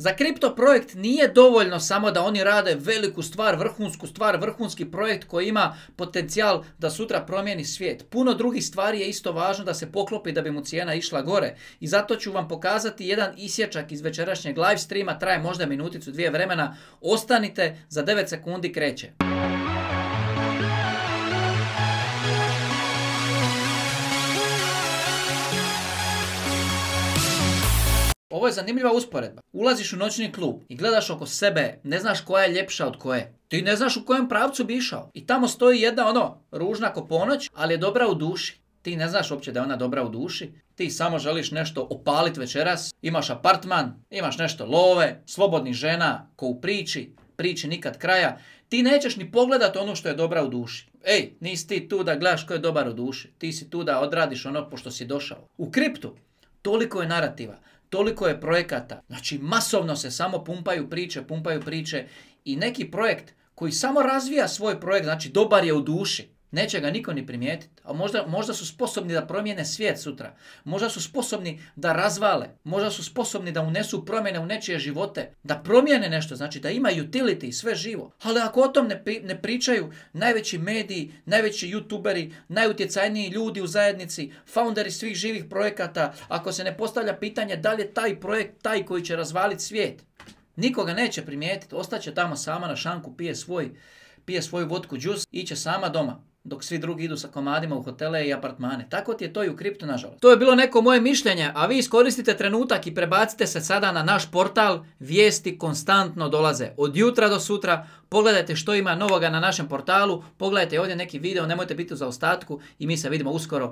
Za kripto projekt nije dovoljno samo da oni rade veliku stvar, vrhunsku stvar, vrhunski projekt koji ima potencijal da sutra promijeni svijet. Puno drugih stvari je isto važno da se poklopi da bi mu cijena išla gore. I zato ću vam pokazati jedan isječak iz večerašnjeg live streama, traje možda minuticu, dvije vremena. Ostanite, za 9 sekundi kreće. Ovo je zanimljiva usporedba. Ulaziš u noćni klub i gledaš oko sebe, ne znaš koja je ljepša od koje. Ti ne znaš u kojem pravcu bi išao. I tamo stoji jedna ono, ružna ko ponoć, ali je dobra u duši. Ti ne znaš uopće da je ona dobra u duši. Ti samo želiš nešto opalit večeras. Imaš apartman, imaš nešto love, slobodnih žena, ko u priči, priči nikad kraja. Ti nećeš ni pogledat ono što je dobra u duši. Ej, nisi ti tu da gledaš ko je dobar u duši. Ti si tu da odradiš ono pošto si došao. U kriptu toliko je narativa, toliko je projekata. Znači masovno se samo pumpaju priče, pumpaju priče i neki projekt koji samo razvija svoj projekt, znači dobar je u duši, Neće ga niko ni primijetiti, a možda, možda su sposobni da promijene svijet sutra. Možda su sposobni da razvale, možda su sposobni da unesu promjene u nečije živote, da promijene nešto, znači da ima utility i sve živo. Ali ako o tom ne, ne pričaju najveći mediji, najveći youtuberi, najutjecajniji ljudi u zajednici, founderi svih živih projekata, ako se ne postavlja pitanje da li je taj projekt taj koji će razvaliti svijet, nikoga neće primijetiti, ostaće tamo sama na šanku, pije svoj pije svoju vodku džus, iće sama doma dok svi drugi idu sa komadima u hotele i apartmane. Tako ti je to i u kriptu, nažalost. To je bilo neko moje mišljenje, a vi iskoristite trenutak i prebacite se sada na naš portal. Vijesti konstantno dolaze. Od jutra do sutra pogledajte što ima novoga na našem portalu, pogledajte ovdje neki video, nemojte biti u zaostatku i mi se vidimo uskoro.